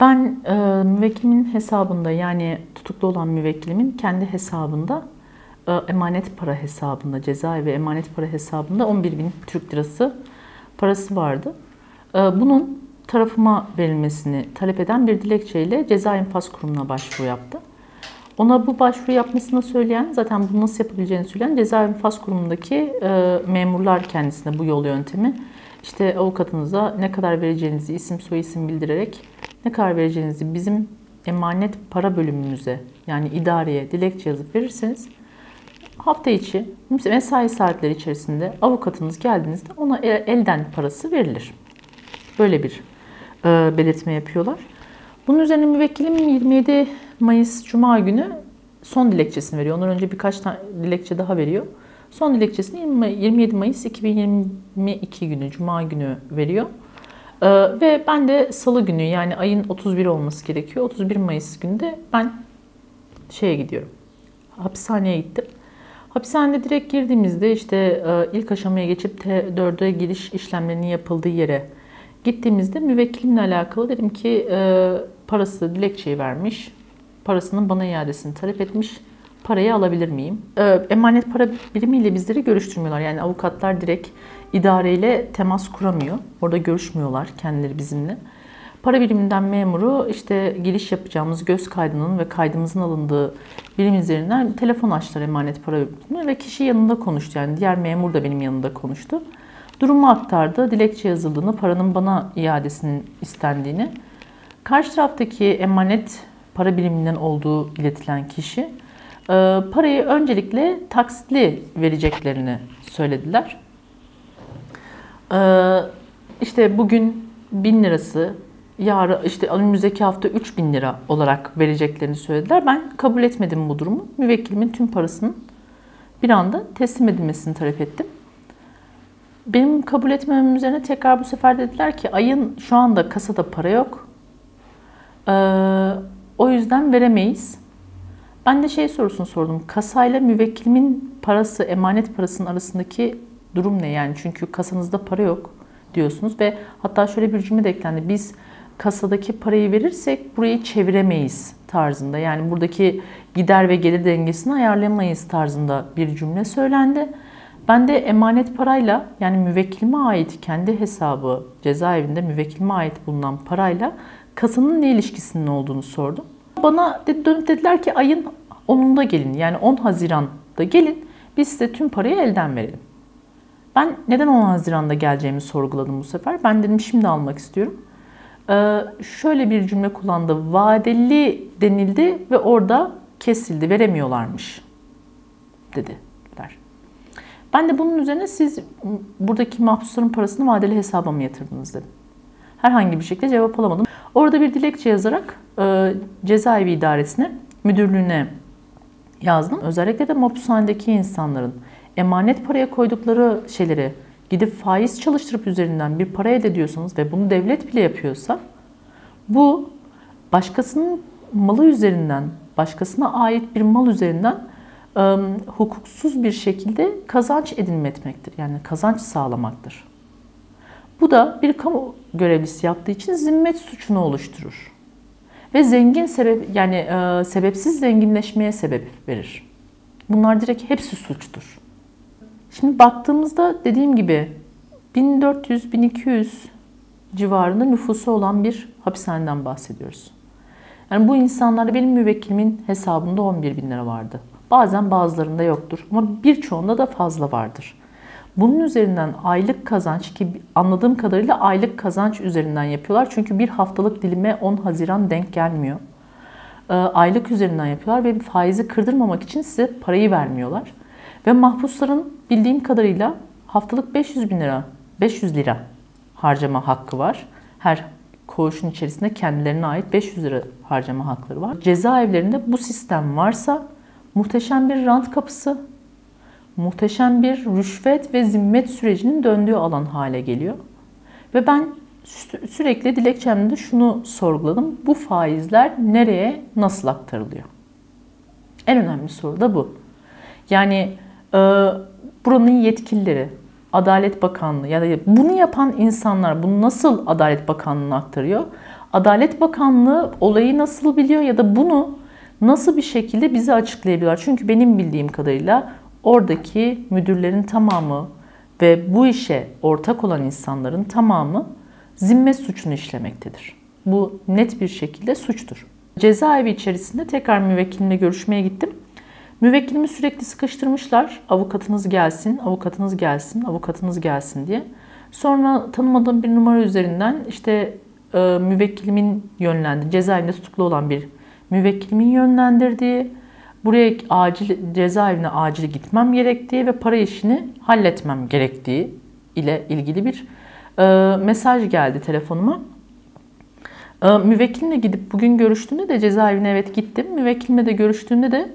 Ben e, müvekkilimin hesabında yani tutuklu olan müvekkilimin kendi hesabında e, emanet para hesabında cezaevi emanet para hesabında 11 bin Türk lirası parası vardı. E, bunun tarafıma verilmesini talep eden bir dilekçeyle ceza infaz kurumuna başvuru yaptı. Ona bu başvuru yapmasını söyleyen, zaten bunu nasıl yapabileceğini söyleyen ceza infaz kurumundaki e, memurlar kendisine bu yol yöntemi işte avukatınıza ne kadar vereceğinizi isim soy isim bildirerek ne kadar vereceğinizi bizim emanet para bölümümüze yani idareye dilekçe yazıp verirseniz hafta içi mesai saatleri içerisinde avukatınız geldiğinizde ona elden parası verilir. Böyle bir e, belirtme yapıyorlar. Bunun üzerine müvekkilim 27 Mayıs Cuma günü son dilekçesini veriyor. Ondan önce birkaç tane dilekçe daha veriyor. Son dilekçesini 27 Mayıs 2022 günü, Cuma günü veriyor. Ee, ve ben de salı günü yani ayın 31 olması gerekiyor. 31 Mayıs günde ben şeye gidiyorum. Hapishaneye gittim. Hapishanede direkt girdiğimizde işte e, ilk aşamaya geçip T4'e giriş işlemlerinin yapıldığı yere gittiğimizde müvekkilimle alakalı dedim ki e, parası dilekçeyi vermiş. Parasının bana iadesini talep etmiş parayı alabilir miyim? Ee, emanet para birimiyle bizleri görüştürmüyorlar. Yani avukatlar direkt idareyle temas kuramıyor. Orada görüşmüyorlar kendileri bizimle. Para biriminden memuru işte giriş yapacağımız göz kaydının ve kaydımızın alındığı birim üzerinden telefon açtılar emanet para birimine ve kişi yanında konuştu. Yani diğer memur da benim yanında konuştu. Durumu aktardı. Dilekçe yazıldığını, paranın bana iadesinin istendiğini. Karşı taraftaki emanet para biriminden olduğu iletilen kişi parayı öncelikle taksitli vereceklerini söylediler. Ee, işte bugün 1000 lirası, yarın işte önümüzdeki hafta 3000 lira olarak vereceklerini söylediler. Ben kabul etmedim bu durumu. Müvekkilimin tüm parasının bir anda teslim edilmesini talep ettim. Benim kabul etmemem üzerine tekrar bu sefer dediler ki ayın şu anda kasada para yok. Ee, o yüzden veremeyiz. Ben de şey sorusunu sordum. Kasayla müvekkilimin parası, emanet parasının arasındaki durum ne yani? Çünkü kasanızda para yok diyorsunuz ve hatta şöyle bir cümle de eklendi. Biz kasadaki parayı verirsek burayı çeviremeyiz tarzında. Yani buradaki gider ve gelir dengesini ayarlayamayız tarzında bir cümle söylendi. Ben de emanet parayla yani müvekkilime ait kendi hesabı cezaevinde müvekkilime ait bulunan parayla kasanın ne ilişkisinin olduğunu sordum. Bana dönüp dediler ki ayın 10'unda gelin yani 10 Haziran'da gelin biz size tüm parayı elden verelim. Ben neden 10 Haziran'da geleceğimi sorguladım bu sefer. Ben dedim şimdi almak istiyorum. Ee, şöyle bir cümle kullandı. Vadeli denildi ve orada kesildi. Veremiyorlarmış dediler. Ben de bunun üzerine siz buradaki mahpusların parasını vadeli hesaba mı yatırdınız dedim. Herhangi bir şekilde cevap alamadım. Orada bir dilekçe yazarak e, cezaevi idaresine, müdürlüğüne yazdım. Özellikle de mahpushanedeki insanların emanet paraya koydukları şeyleri gidip faiz çalıştırıp üzerinden bir para elde ediyorsanız ve bunu devlet bile yapıyorsa bu başkasının malı üzerinden, başkasına ait bir mal üzerinden e, hukuksuz bir şekilde kazanç edinme etmektir. Yani kazanç sağlamaktır. Bu da bir kamu görevlisi yaptığı için zimmet suçunu oluşturur. Ve zengin sebep yani e, sebepsiz zenginleşmeye sebep verir. Bunlar direkt hepsi suçtur. Şimdi baktığımızda dediğim gibi 1400-1200 civarında nüfusu olan bir hapishaneden bahsediyoruz. Yani bu insanlarda benim müvekkilimin hesabında 11 bin lira vardı. Bazen bazılarında yoktur ama birçoğunda da fazla vardır. Bunun üzerinden aylık kazanç ki anladığım kadarıyla aylık kazanç üzerinden yapıyorlar. Çünkü bir haftalık dilime 10 Haziran denk gelmiyor. Ee, aylık üzerinden yapıyorlar ve faizi kırdırmamak için size parayı vermiyorlar. Ve mahpusların bildiğim kadarıyla haftalık 500 bin lira, 500 lira harcama hakkı var. Her koğuşun içerisinde kendilerine ait 500 lira harcama hakları var. Cezaevlerinde bu sistem varsa muhteşem bir rant kapısı muhteşem bir rüşvet ve zimmet sürecinin döndüğü alan hale geliyor. Ve ben sürekli dilekçemde şunu sorguladım. Bu faizler nereye, nasıl aktarılıyor? En önemli soru da bu. Yani buranın yetkilileri, Adalet Bakanlığı ya da bunu yapan insanlar bunu nasıl Adalet Bakanlığı'na aktarıyor? Adalet Bakanlığı olayı nasıl biliyor ya da bunu nasıl bir şekilde bize açıklayabiliyorlar? Çünkü benim bildiğim kadarıyla oradaki müdürlerin tamamı ve bu işe ortak olan insanların tamamı zimmet suçunu işlemektedir. Bu net bir şekilde suçtur. Cezaevi içerisinde tekrar müvekkilimle görüşmeye gittim. Müvekkilimi sürekli sıkıştırmışlar. Avukatınız gelsin, avukatınız gelsin, avukatınız gelsin diye. Sonra tanımadığım bir numara üzerinden işte e, müvekkilimin yönlendirdiği, cezaevinde tutuklu olan bir müvekkilimin yönlendirdiği, buraya acil cezaevine acil gitmem gerektiği ve para işini halletmem gerektiği ile ilgili bir e, mesaj geldi telefonuma. E, müvekkilimle gidip bugün görüştüğümde de cezaevine evet gittim. Müvekkilimle de görüştüğümde de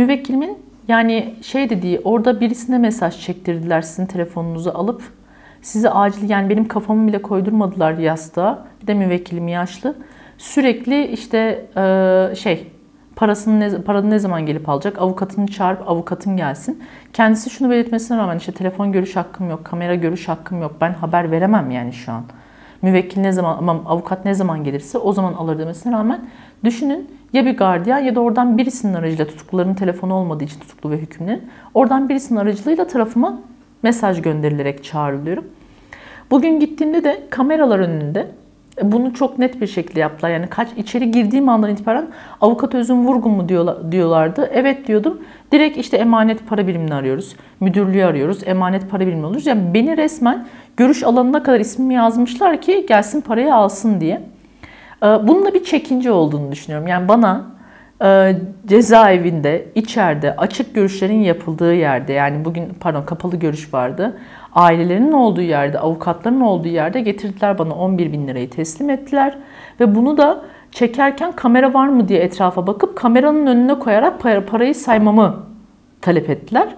müvekkilimin yani şey dediği orada birisine mesaj çektirdiler sizin telefonunuzu alıp sizi acil yani benim kafamı bile koydurmadılar yastığa. Bir de müvekkilim yaşlı. Sürekli işte e, şey parasını ne, paranı ne zaman gelip alacak? Avukatını çağırıp avukatın gelsin. Kendisi şunu belirtmesine rağmen işte telefon görüş hakkım yok, kamera görüş hakkım yok. Ben haber veremem yani şu an. Müvekkil ne zaman ama avukat ne zaman gelirse o zaman alır demesine rağmen düşünün ya bir gardiyan ya da oradan birisinin aracıyla tutukluların telefonu olmadığı için tutuklu ve hükümlü. Oradan birisinin aracılığıyla tarafıma mesaj gönderilerek çağrılıyorum. Bugün gittiğimde de kameralar önünde e, bunu çok net bir şekilde yaptılar. Yani kaç içeri girdiğim andan itibaren avukat Özüm Vurgun mu diyorlardı. Evet diyordum. Direkt işte emanet para birimini arıyoruz. Müdürlüğü arıyoruz. Emanet para birimini alıyoruz. Yani beni resmen görüş alanına kadar ismimi yazmışlar ki gelsin parayı alsın diye. E, bunun da bir çekince olduğunu düşünüyorum. Yani bana e, cezaevinde, içeride açık görüşlerin yapıldığı yerde yani bugün pardon kapalı görüş vardı. Ailelerinin olduğu yerde, avukatların olduğu yerde getirdiler bana 11 bin lirayı teslim ettiler. Ve bunu da çekerken kamera var mı diye etrafa bakıp kameranın önüne koyarak parayı saymamı talep ettiler.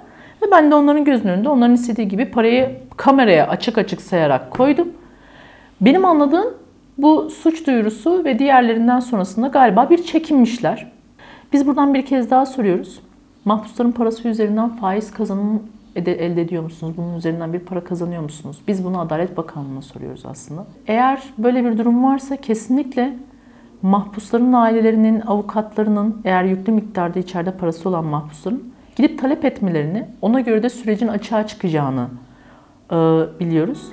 Ve ben de onların gözünün önünde onların istediği gibi parayı kameraya açık açık sayarak koydum. Benim anladığım bu suç duyurusu ve diğerlerinden sonrasında galiba bir çekinmişler. Biz buradan bir kez daha soruyoruz. Mahpusların parası üzerinden faiz kazanım elde ediyor musunuz? Bunun üzerinden bir para kazanıyor musunuz? Biz bunu Adalet Bakanlığı'na soruyoruz aslında. Eğer böyle bir durum varsa kesinlikle mahpusların ailelerinin, avukatlarının eğer yüklü miktarda içeride parası olan mahpusların gidip talep etmelerini, ona göre de sürecin açığa çıkacağını e, biliyoruz.